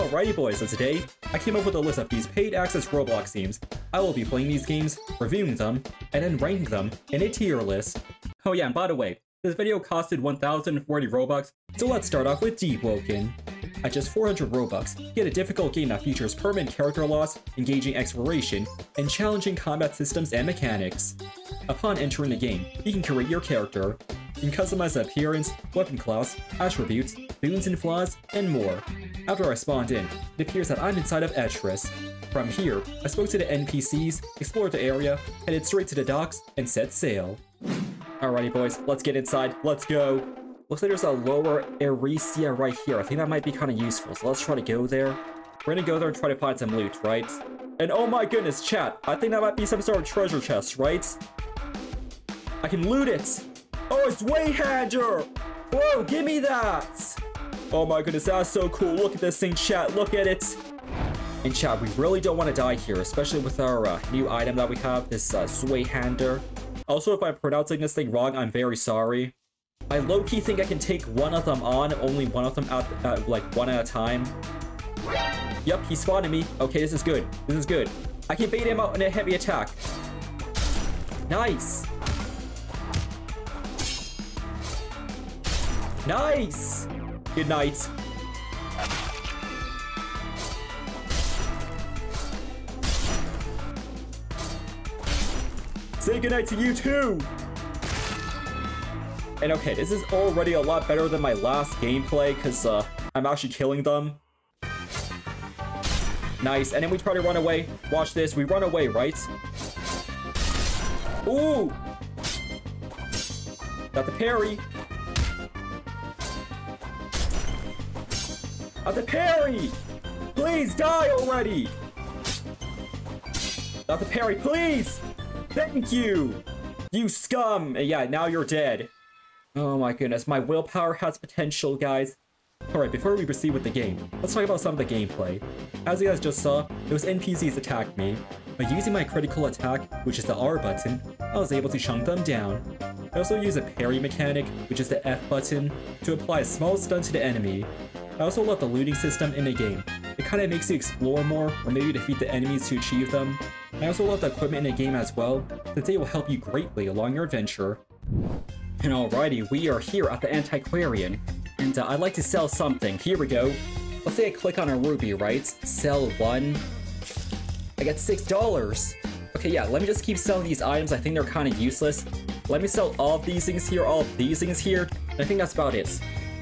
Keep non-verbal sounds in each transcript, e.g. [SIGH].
Alrighty boys, so today, I came up with a list of these paid access Roblox games. I will be playing these games, reviewing them, and then ranking them in a tier list. Oh yeah, and by the way, this video costed 1040 Robux, so let's start off with Deepwoken. At just 400 Robux, get a difficult game that features permanent character loss, engaging exploration, and challenging combat systems and mechanics. Upon entering the game, you can create your character. Can customize the appearance, weapon class, attributes, boons and flaws, and more. After I spawned in, it appears that I'm inside of Etris. From here, I spoke to the NPCs, explored the area, headed straight to the docks, and set sail. Alrighty boys, let's get inside, let's go! Looks like there's a lower Erisia right here. I think that might be kind of useful, so let's try to go there. We're gonna go there and try to find some loot, right? And oh my goodness, chat, I think that might be some sort of treasure chest, right? I can loot it! Oh, it's Zweihander! Whoa, give me that! Oh my goodness, that's so cool. Look at this thing, chat, look at it! And chat, we really don't want to die here, especially with our uh, new item that we have, this uh, Zweihander. Also, if I'm pronouncing this thing wrong, I'm very sorry. I low-key think I can take one of them on, only one of them at, like, one at a time. Yep, he spotted me. Okay, this is good. This is good. I can bait him out in a heavy attack. Nice! Nice! Good night. Say goodnight to you too! And okay, this is already a lot better than my last gameplay, because uh, I'm actually killing them. Nice, and then we try to run away. Watch this, we run away, right? Ooh! Got the parry. Got the parry! Please die already! Got the parry, please! Thank you! You scum! Uh, yeah, now you're dead. Oh my goodness, my willpower has potential, guys. Alright, before we proceed with the game, let's talk about some of the gameplay. As you guys just saw, those NPCs attacked me. By using my critical attack, which is the R button, I was able to chunk them down. I also use a parry mechanic, which is the F button, to apply a small stun to the enemy. I also love the looting system in the game. It kinda makes you explore more, or maybe defeat the enemies to achieve them. I also love the equipment in the game as well, since they will help you greatly along your adventure. And alrighty, we are here at the Antiquarian, and uh, I'd like to sell something. Here we go. Let's say I click on a ruby, right? Sell one. I get $6. Okay, yeah, let me just keep selling these items. I think they're kind of useless. Let me sell all of these things here, all these things here, I think that's about it.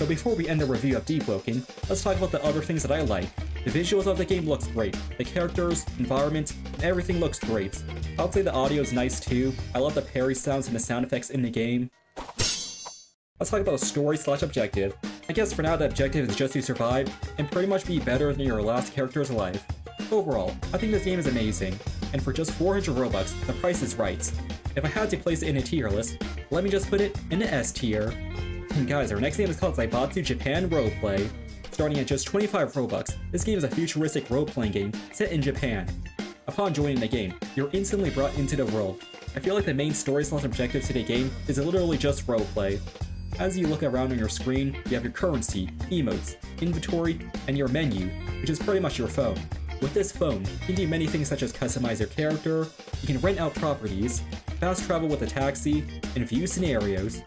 So before we end the review of Deepwoken, let's talk about the other things that I like. The visuals of the game looks great. The characters, environment, everything looks great. I'll say the audio is nice too. I love the parry sounds and the sound effects in the game. Let's talk about the story slash objective. I guess for now the objective is just to survive and pretty much be better than your last character's life. Overall, I think this game is amazing, and for just 400 Robux, the price is right. If I had to place it in a tier list, let me just put it in the S tier. Guys, our next game is called Zaibatsu Japan Roleplay. Starting at just 25 Robux, this game is a futuristic role-playing game set in Japan. Upon joining the game, you're instantly brought into the world. I feel like the main story slash objective to the game is literally just roleplay. As you look around on your screen, you have your currency, emotes, inventory, and your menu, which is pretty much your phone. With this phone, you can do many things such as customize your character, you can rent out properties, fast travel with a taxi, and view scenarios,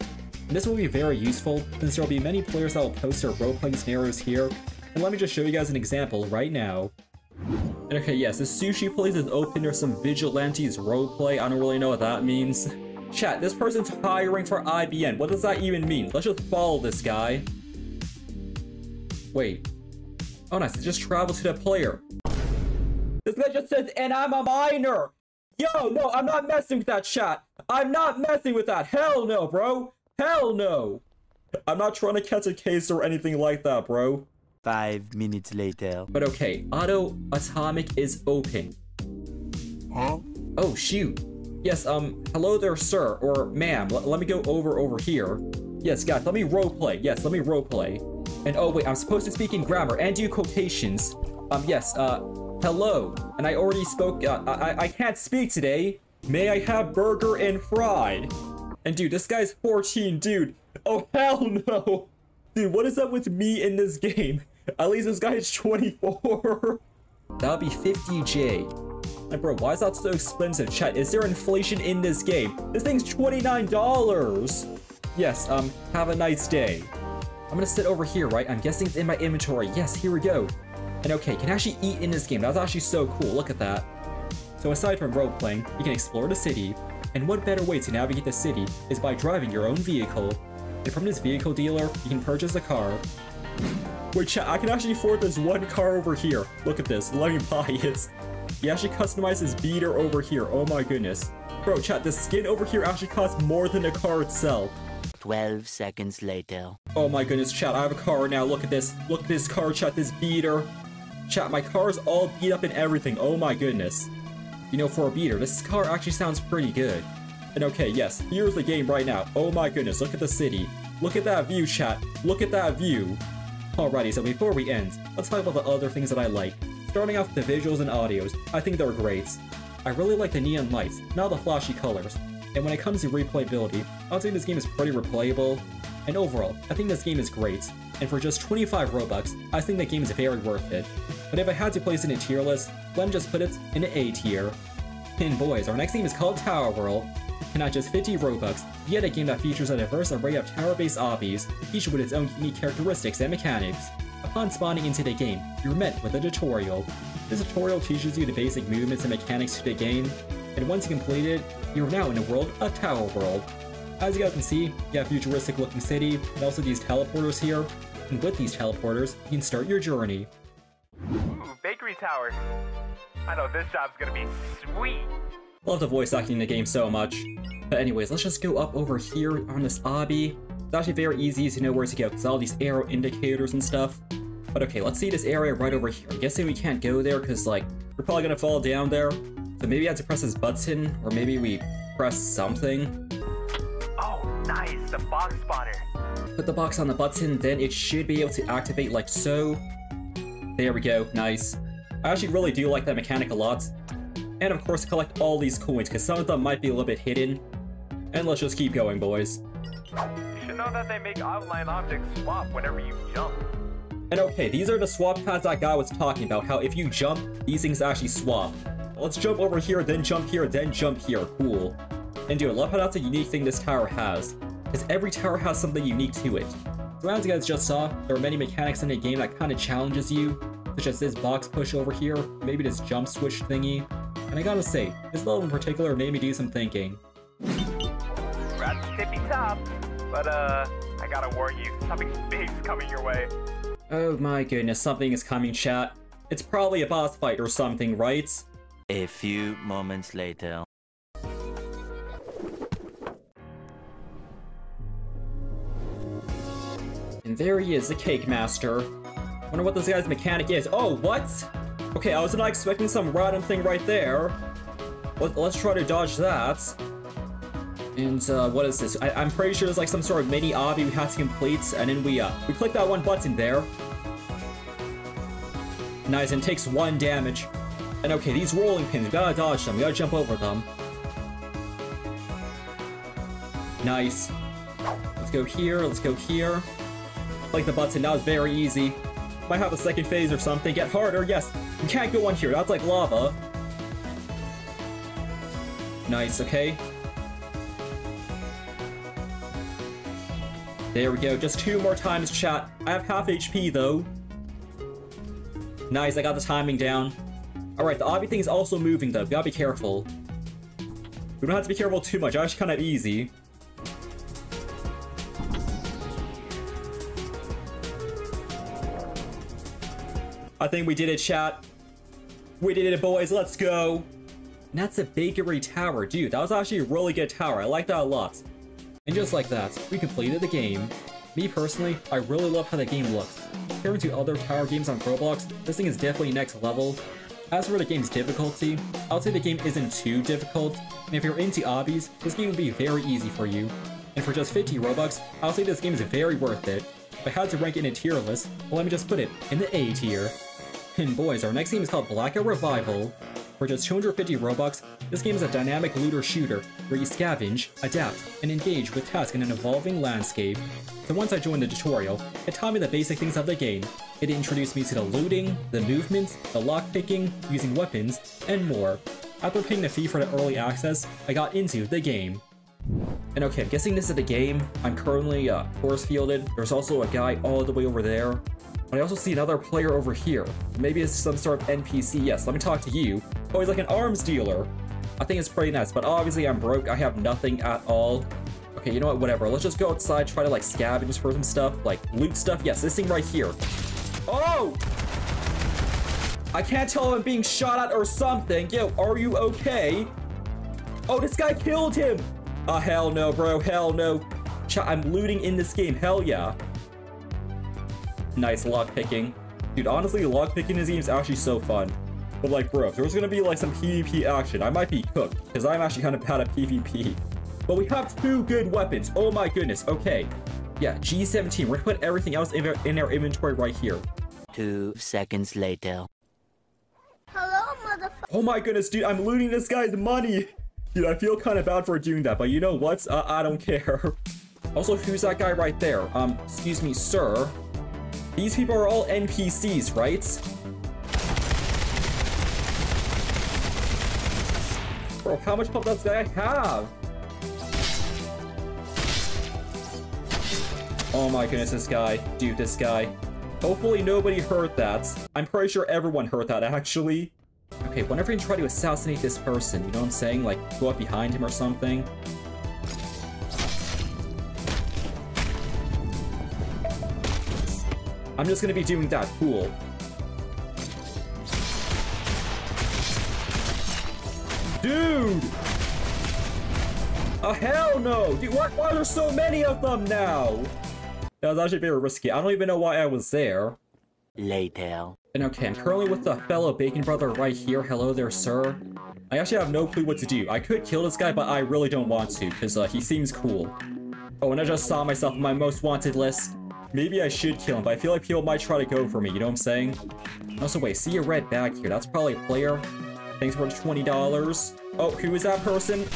this will be very useful since there will be many players that will post their role-playing scenarios here, and let me just show you guys an example right now. Okay, yes, the sushi place is open, there's some vigilantes roleplay, I don't really know what that means. Chat, this person's hiring for IBN, what does that even mean? Let's just follow this guy. Wait. Oh nice, just travel to the player. This guy just says, and I'm a minor! Yo, no, I'm not messing with that chat! I'm not messing with that! Hell no, bro! Hell no! I'm not trying to catch a case or anything like that, bro. Five minutes later. But okay, Auto Atomic is open. Huh? Oh, shoot. Yes, um, hello there, sir, or ma'am. Let me go over over here. Yes, guys, let me roleplay. Yes, let me roleplay. And oh, wait, I'm supposed to speak in grammar and do quotations. Um, yes, uh, hello. And I already spoke, uh, I, I can't speak today. May I have burger and fried? And dude, this guy's 14, dude. Oh, [LAUGHS] hell no. Dude, what is up with me in this game? [LAUGHS] At least this guy is 24. [LAUGHS] That'll be 50J. And bro, why is that so expensive? Chat, is there inflation in this game? This thing's $29. Yes, um, have a nice day. I'm gonna sit over here, right? I'm guessing it's in my inventory. Yes, here we go. And okay, can actually eat in this game. That's actually so cool. Look at that. So aside from role playing, you can explore the city, and what better way to navigate the city is by driving your own vehicle. And from this vehicle dealer, you can purchase a car. Wait, chat, uh, I can actually afford this one car over here. Look at this, let me [LAUGHS] buy it. He actually customized his beater over here, oh my goodness. Bro, chat, the skin over here actually costs more than the car itself. 12 seconds later. Oh my goodness, chat, I have a car now, look at this. Look at this car, chat, this beater. Chat, my car is all beat up and everything, oh my goodness. You know, for a beater, this car actually sounds pretty good. And okay, yes, here's the game right now. Oh my goodness, look at the city. Look at that view, chat. Look at that view. Alrighty, so before we end, let's talk about the other things that I like. Starting off with the visuals and audios, I think they're great. I really like the neon lights, not the flashy colors. And when it comes to replayability, I'd say this game is pretty replayable. And overall, I think this game is great. And for just 25 Robux, I think the game is very worth it. But if I had to place it in a tier list, let me just put it in an A tier. And boys, our next game is called Tower World. And at just 50 Robux, you get a game that features a diverse array of tower-based obbies, each with its own unique characteristics and mechanics. Upon spawning into the game, you're met with a tutorial. This tutorial teaches you the basic movements and mechanics to the game, and once you complete it, you're now in a world of Tower World. As you guys can see, you have futuristic looking city, and also these teleporters here, and with these teleporters, you can start your journey. Ooh, bakery tower. I know this job's gonna be sweet. Love the voice acting in the game so much. But anyways, let's just go up over here on this obby. It's actually very easy to know where to go because all these arrow indicators and stuff. But okay, let's see this area right over here. I'm guessing we can't go there because like, we're probably gonna fall down there. So maybe I have to press this button, or maybe we press something. Oh, nice, the box spawner. Put the box on the button, then it should be able to activate like so. There we go, nice. I actually really do like that mechanic a lot. And of course collect all these coins, because some of them might be a little bit hidden. And let's just keep going, boys. You should know that they make outline objects swap whenever you jump. And okay, these are the swap pads that guy was talking about, how if you jump, these things actually swap. Let's jump over here, then jump here, then jump here, cool. And dude, I love how that's a unique thing this tower has, because every tower has something unique to it. So as you guys just saw, there are many mechanics in the game that kind of challenges you, such as this box push over here, maybe this jump switch thingy. And I gotta say, this level in particular made me do some thinking. We're at the tippy top, but uh, I gotta warn you, something [LAUGHS] big's coming your way. Oh my goodness, something is coming, chat. It's probably a boss fight or something, right? A few moments later. And there he is, the Cake Master. Wonder what this guy's mechanic is. Oh, what? Okay, I was not expecting some random thing right there. Let, us try to dodge that. And uh, what is this? I, am pretty sure there's like some sort of mini obby we have to complete, and then we uh we click that one button there. Nice, and takes one damage. And okay, these rolling pins, we gotta dodge them, we gotta jump over them. Nice. Let's go here, let's go here. Click the button, that was very easy. Might have a second phase or something. Get harder, yes. You can't go on here, that's like lava. Nice, okay. There we go, just two more times, chat. I have half HP, though. Nice, I got the timing down. Alright, the obby thing is also moving, though. We gotta be careful. We don't have to be careful too much, actually kind of easy. I think we did it, chat. We did it, boys. Let's go. And that's a bakery tower. Dude, that was actually a really good tower. I like that a lot. And just like that, we completed the game. Me personally, I really love how the game looks. Compared to other tower games on Roblox, this thing is definitely next level. As for the game's difficulty, I'll say the game isn't too difficult, and if you're into obbies, this game will be very easy for you. And for just 50 Robux, I'll say this game is very worth it. If I had to rank it in a tier list, well let me just put it in the A tier. And boys, our next game is called Blackout Revival. For just 250 Robux, this game is a dynamic looter shooter where you scavenge, adapt, and engage with tasks in an evolving landscape. So once I joined the tutorial, it taught me the basic things of the game. It introduced me to the looting, the movements, the lockpicking, using weapons, and more. After paying the fee for the early access, I got into the game. And okay, I'm guessing this is the game. I'm currently uh, force fielded. There's also a guy all the way over there. I also see another player over here. Maybe it's some sort of NPC. Yes, let me talk to you. Oh, he's like an arms dealer. I think it's pretty nice, but obviously I'm broke. I have nothing at all. Okay, you know what? Whatever. Let's just go outside, try to like scavenge for some stuff, like loot stuff. Yes, this thing right here. Oh! I can't tell if I'm being shot at or something. Yo, are you okay? Oh, this guy killed him! Oh, hell no, bro. Hell no. I'm looting in this game. Hell yeah. Nice lock picking. Dude, honestly, lock picking this game is actually so fun. But like, bro, if there's gonna be like some PvP action, I might be cooked, because I'm actually kind of bad at PvP. But we have two good weapons. Oh my goodness. Okay. Yeah, G17. We're gonna put everything else in our, in our inventory right here. Two seconds later. Hello, motherfucker. Oh my goodness, dude, I'm looting this guy's money. Dude, I feel kind of bad for doing that, but you know what? Uh, I don't [LAUGHS] care. Also, who's that guy right there? Um, excuse me, sir. These people are all NPCs, right? Bro, how much pump does that have? Oh my goodness, this guy. Dude, this guy. Hopefully nobody heard that. I'm pretty sure everyone heard that, actually. Okay, whenever you try to assassinate this person, you know what I'm saying? Like, go up behind him or something. I'm just gonna be doing that. Cool. Dude! Oh, hell no! Dude, why, why are there so many of them now? That was actually very risky. I don't even know why I was there. Later. And okay, I'm currently with the fellow bacon brother right here. Hello there, sir. I actually have no clue what to do. I could kill this guy, but I really don't want to, because uh, he seems cool. Oh, and I just saw myself on my most wanted list. Maybe I should kill him, but I feel like people might try to go for me, you know what I'm saying? Also, wait, see a red bag here. That's probably a player. Thanks for the $20. Oh, who is that person?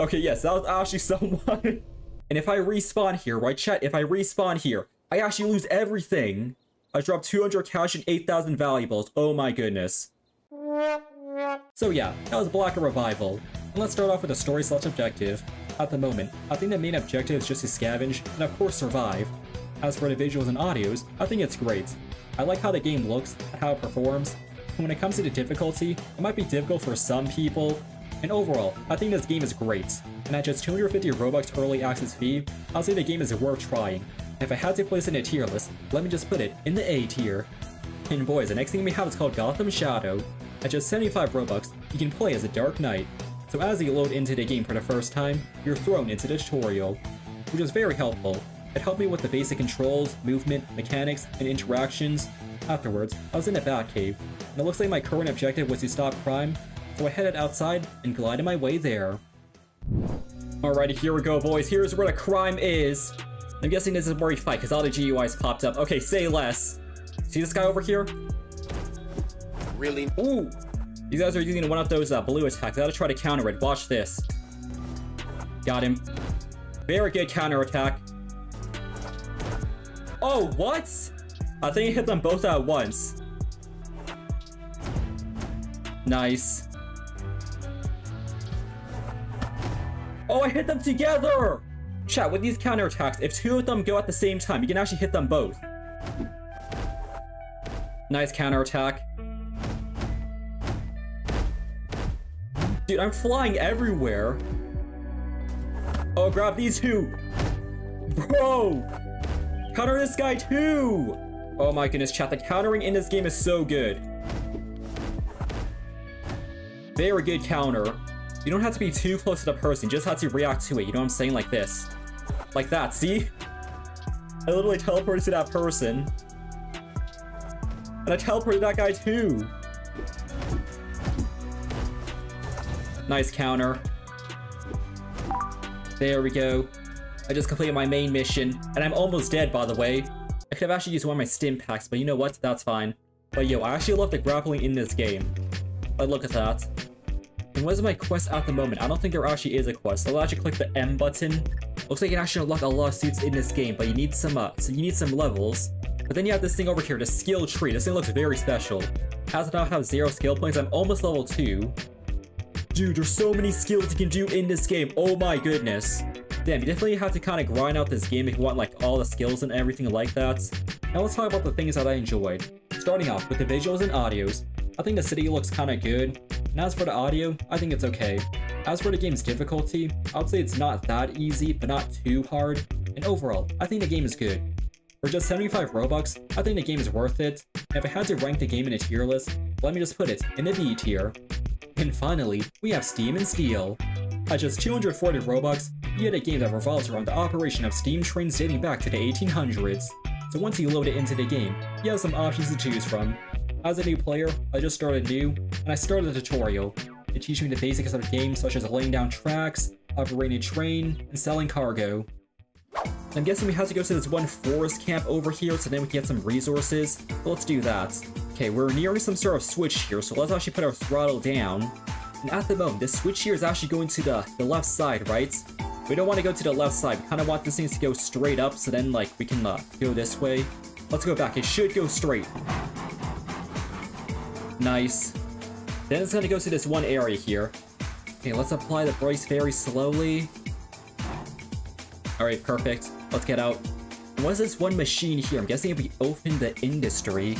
Okay, yes, that was actually [LAUGHS] someone. and if I respawn here, right, chat? If I respawn here, I actually lose everything. I dropped 200 cash and 8,000 valuables. Oh my goodness. So yeah, that was Black Revival. And let's start off with a story slash objective. At the moment, I think the main objective is just to scavenge, and of course survive. As for the visuals and audios, I think it's great. I like how the game looks, and how it performs. When it comes to the difficulty, it might be difficult for some people, and overall, I think this game is great. And at just 250 Robux early access fee, I'll say the game is worth trying. If I had to place it in a tier list, let me just put it in the A tier. And boys, the next thing we have is called Gotham Shadow. At just 75 Robux, you can play as a Dark Knight. So as you load into the game for the first time, you're thrown into the tutorial, which is very helpful. It helped me with the basic controls, movement, mechanics, and interactions. Afterwards, I was in the Batcave, and it looks like my current objective was to stop crime, so I headed outside and glided my way there. Alrighty, here we go, boys. Here's where the crime is. I'm guessing this is where we fight, because all the GUIs popped up. Okay, say less. See this guy over here? Really? Ooh! These guys are using one of those uh, blue attacks. I gotta try to counter it. Watch this. Got him. Very good counter attack. Oh, what? I think he hit them both at once. Nice. Oh, I hit them together! Chat, with these counter attacks, if two of them go at the same time, you can actually hit them both. Nice counterattack. Dude, I'm flying everywhere. Oh, grab these two. Bro! Counter this guy too! Oh my goodness, chat, the countering in this game is so good. Very good counter. You don't have to be too close to the person, you just have to react to it, you know what I'm saying? Like this. Like that, see? I literally teleported to that person. And I teleported that guy too. Nice counter. There we go. I just completed my main mission, and I'm almost dead, by the way. I could have actually used one of my stim packs, but you know what? That's fine. But yo, I actually love the grappling in this game. But look at that. And what is my quest at the moment? I don't think there actually is a quest. So I'll actually click the M button. Looks like you can actually unlock a lot of suits in this game, but you need some uh, so you need some levels. But then you have this thing over here, the skill tree. This thing looks very special. Has now have zero skill points. I'm almost level two. Dude, there's so many skills you can do in this game. Oh my goodness. Damn, you definitely have to kind of grind out this game if you want like all the skills and everything like that. Now let's talk about the things that I enjoyed. Starting off with the visuals and audios. I think the city looks kind of good. And as for the audio, I think it's okay. As for the game's difficulty, I would say it's not that easy, but not too hard. And overall, I think the game is good. For just 75 Robux, I think the game is worth it. And if I had to rank the game in a tier list, let me just put it in the B tier. And finally, we have Steam and Steel. At just 240 Robux, you get a game that revolves around the operation of steam trains dating back to the 1800s. So once you load it into the game, you have some options to choose from. As a new player, I just started new, and I started a tutorial. It teaches me the basics of the game such as laying down tracks, operating a train, and selling cargo. I'm guessing we have to go to this one forest camp over here so then we can get some resources. But let's do that. Okay, we're nearing some sort of switch here, so let's actually put our throttle down. And at the moment, this switch here is actually going to the, the left side, right? We don't want to go to the left side. We kind of want this thing to go straight up, so then, like, we can uh, go this way. Let's go back. It should go straight. Nice. Then it's going to go to this one area here. Okay, let's apply the brakes very slowly. Alright, perfect. Let's get out. What is this one machine here? I'm guessing if we open the industry,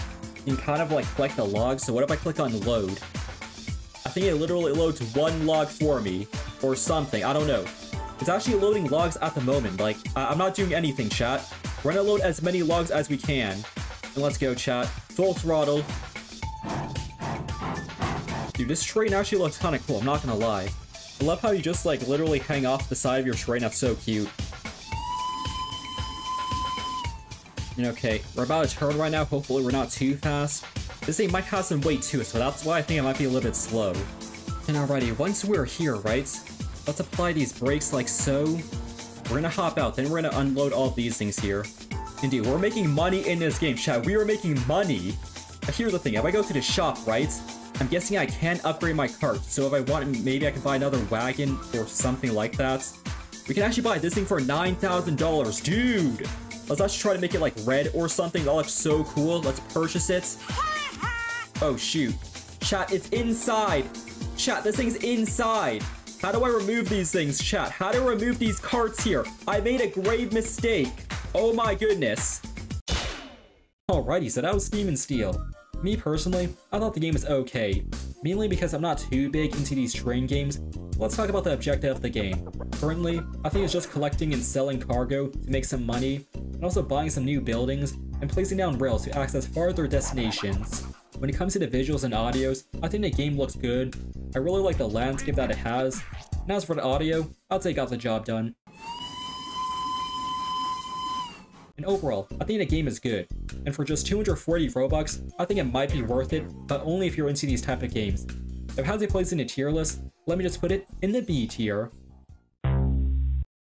can kind of like collect the logs. So what if I click on load? I think it literally loads one log for me or something. I don't know. It's actually loading logs at the moment. Like, I am not doing anything, chat. We're gonna load as many logs as we can. And let's go, chat. Full throttle. Dude, this train actually looks kind of cool. I'm not gonna lie. I love how you just, like, literally hang off the side of your train. That's so cute. Okay, we're about to turn right now. Hopefully we're not too fast. This thing might have some weight too, so that's why I think I might be a little bit slow. And alrighty, once we're here, right? Let's apply these brakes like so. We're gonna hop out, then we're gonna unload all these things here. Indeed, we're making money in this game, chat. We are making money. Here's the thing, if I go to the shop, right? I'm guessing I can upgrade my cart. So if I want, maybe I can buy another wagon or something like that. We can actually buy this thing for $9,000. Dude! Let's actually try to make it like red or something. That looks so cool. Let's purchase it. Oh, shoot. Chat, it's inside. Chat, this thing's inside. How do I remove these things, chat? How do I remove these carts here? I made a grave mistake. Oh my goodness. Alrighty, so that was Steam and Steel. Me personally, I thought the game was okay, mainly because I'm not too big into these train games. Let's talk about the objective of the game. Currently, I think it's just collecting and selling cargo to make some money, and also buying some new buildings and placing down rails to access farther destinations. When it comes to the visuals and audios, I think the game looks good. I really like the landscape that it has. And as for the audio, I'd say got the job done. And overall, I think the game is good. And for just 240 Robux, I think it might be worth it, but only if you're into these type of games. If it has a place in a tier list, let me just put it in the B tier.